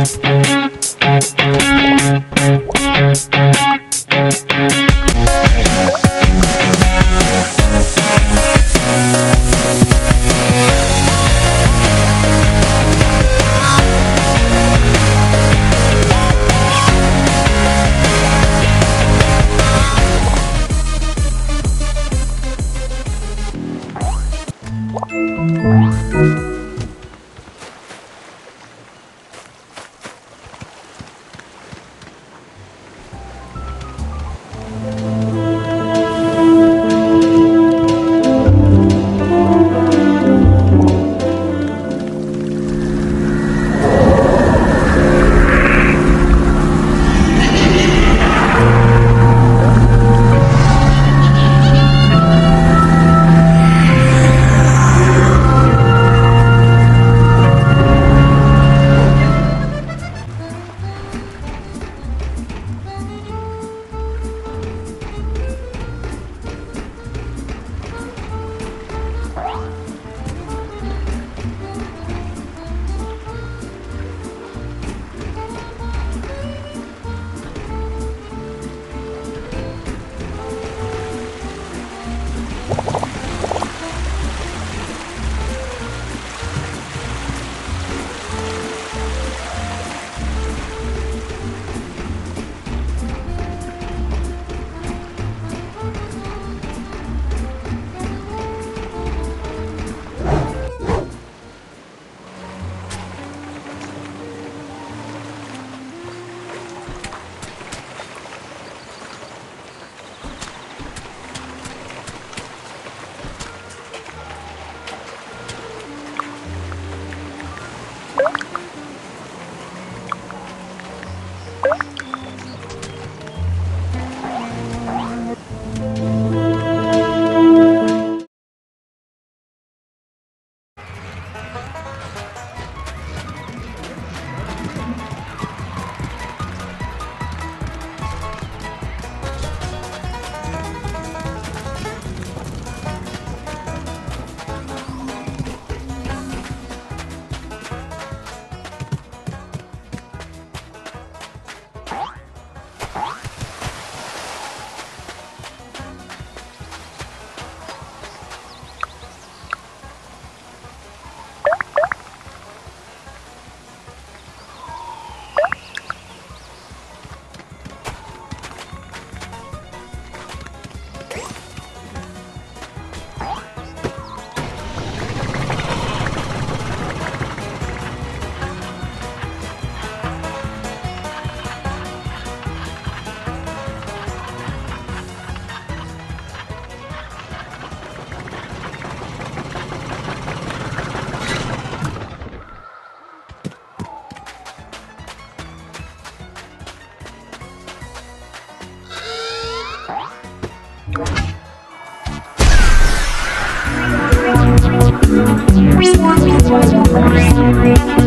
Música Thank